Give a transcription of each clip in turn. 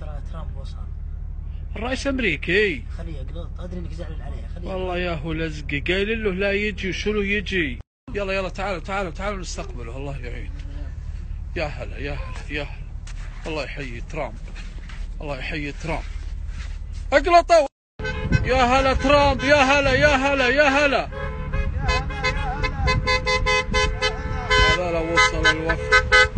ترى ترامب وصل. الرئيس الامريكي خليه يقلط أدري إنك زعلان عليه خليه والله يا هو لزقي قايل له لا يجي وشنو يجي؟ يلا يلا تعالوا تعالوا تعالوا نستقبله الله يعين. يا هلا يا هلا يا هلا. الله يحيي ترامب. الله يحيي ترامب. اقلطوا يا هلا ترامب يا هلا يا هلا يا هلا. هذا لو وصل الوفد.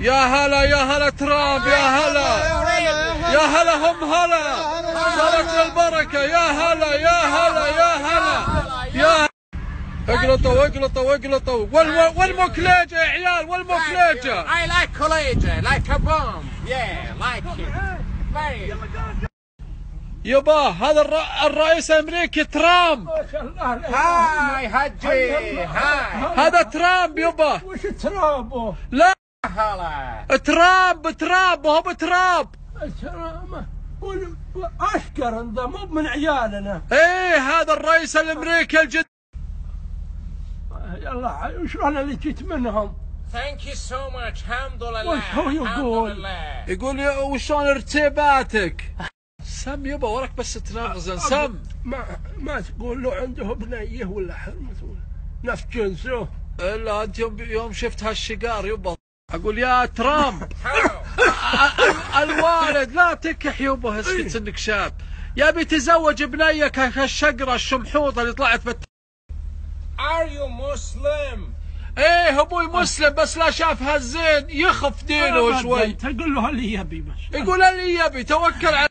يا هلا يا هلا ترامب يا هلا. يا هلا هم هلا. صارت البركة. يا هلا يا هلا يا هلا. يا اقلطوا اقلطوا اقلطوا. والم- والمكليجة يا عيال والمكليجة I like college like a bomb. Yeah like it. Very يبا هذا الر- الرئيس الأمريكي ترامب. هاي حجي هاي هذا ترامب يبا. وش ترابه؟ لا. هلا ترامب ترامب هو بترامب ترابه أشكر انت مو من عيالنا. إيه هذا الرئيس الأمريكي الجد يلا شلون اللي جيت منهم؟ thank you so much. الحمد لله. وش هو يقول؟ يقول يا وشلون ارتباطك؟ سم يبا وراك بس تنغزن سم. ما ما تقول له عنده بنيه ولا حرمته نفس جنسه. إلا أنت يوم يوم شفت هالشقار يبا. أقول يا ترامب. الوالد لا تكح يبا اسكت انك شاب يبي تزوج بنيك هالشقره الشمحوطة اللي طلعت في are you Muslim? إيه أبوي مسلم بس لا شاف هالزين يخف دينه شوي. تقول له اللي يبي بس يقول اللي يبي. توكل على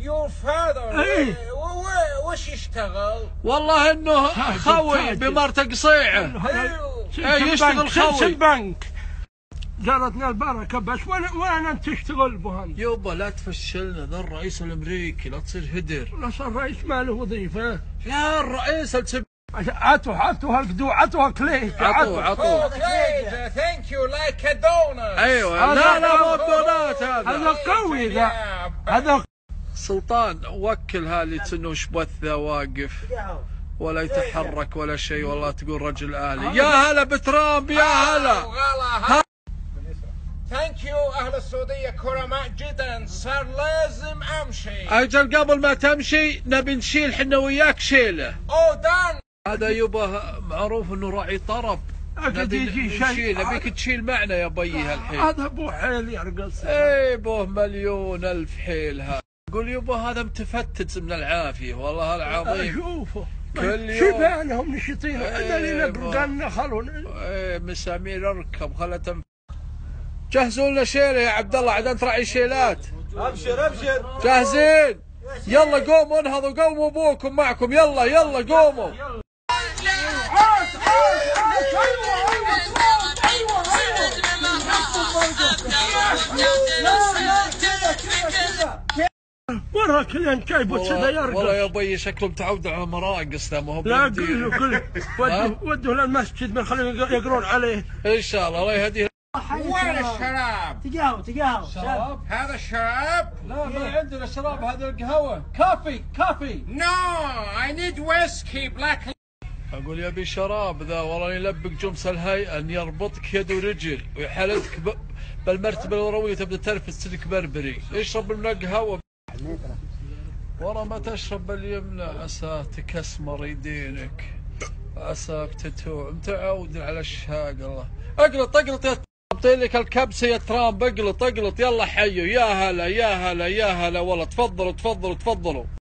your father إيه. و- و- وش يشتغل؟ والله إنه خوي. بمرته قصيعه إيه، يشتغل بنك، سلسل خوي. بنك. جرتنا البركة بس. وين وين انت تشتغل بهن؟ يبا لا تفشلنا ذا الرئيس الأمريكي لا تصير هدر. بس الرئيس ما له وظيفة؟ لا الرئيس السب... عطوا عطوا هالقدوع عطوا كليجا عطوا عطوا okay thank you. Like a donut أيوه. لا لا مو بدونات هذا. هذا قوي ذا. هذا سلطان وكل هالي تنو شبثه واقف. ولا يتحرك ولا شيء والله تقول رجل آلي يا هلا بترامب يا هلا. غلا ثانك يو أهل السعوديه كرماء جدا صار لازم امشي أجل قبل ما تمشي نبي نشيل حنا وياك شيله أو دان هذا يبا معروف انه راعي طرب نبي يجي شيء نبيك تشيل معنا يا بي هالحين هذا ابو حيل يرقص اي بوه مليون الف حيل هذا يقول يبا هذا متفتت من العافيه والله العظيم اشوفه كل يوم. شبانهم نشيطين إحنا اللي نبقى نخلون إيه مسامير اركب خلها تنف جهزوا لنا شيلة يا عبد الله عاد انت راعي شيلات أبشر أبشر. جاهزين؟ يلا قوموا انهضوا قوموا أبوكم معكم. يلا يلا قوموا. ورا كذا انت جايبه كذا والله يا يرقص؟ بي شكلهم تعودوا على مراقص ذا ما هو لا. قل له قل ودوه للمسجد من خليهم يقرون عليه. إن شاء الله الله يهديه وين الشراب تقهوى تقهوى شراب؟ هذا الشراب لا ما عندنا شراب هذا القهوة. coffee coffee. no I need whisky black أقول يبي شراب ذا والله يلبق جمس الهيئة أن يربطك يد ورجل ويحلتك ب... بالمرتبة الورويه تبدا تنفس لك بربري. اشرب من القهوه ورا ما تشرب باليمنى عسى تكسمر يدينك. عساك تتوع متعود على الشهاق الله. أقلط أقلط يا طيب لك الكبسه يا ترامب اقلط اقلط. يلا حيوا يا هلا يا هلا يا هلا. والله تفضلوا تفضلوا تفضلوا.